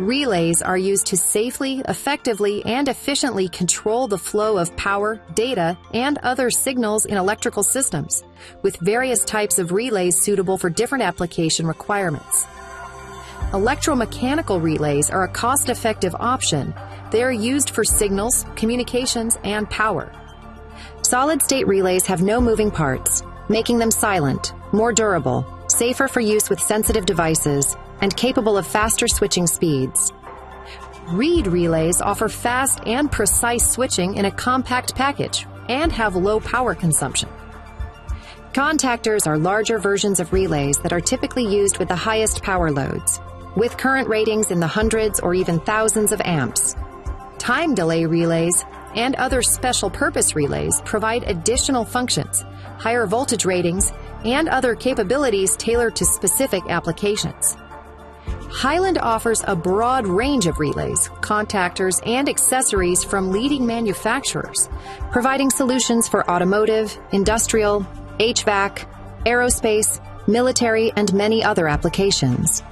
Relays are used to safely, effectively, and efficiently control the flow of power, data, and other signals in electrical systems, with various types of relays suitable for different application requirements. Electromechanical relays are a cost-effective option. They are used for signals, communications, and power. Solid-state relays have no moving parts, making them silent, more durable, safer for use with sensitive devices, and capable of faster switching speeds. Reed relays offer fast and precise switching in a compact package and have low power consumption. Contactors are larger versions of relays that are typically used with the highest power loads, with current ratings in the hundreds or even thousands of amps. Time delay relays and other special purpose relays provide additional functions, higher voltage ratings, and other capabilities tailored to specific applications. Heilind offers a broad range of relays, contactors, and accessories from leading manufacturers, providing solutions for automotive, industrial, HVAC, aerospace, military, and many other applications.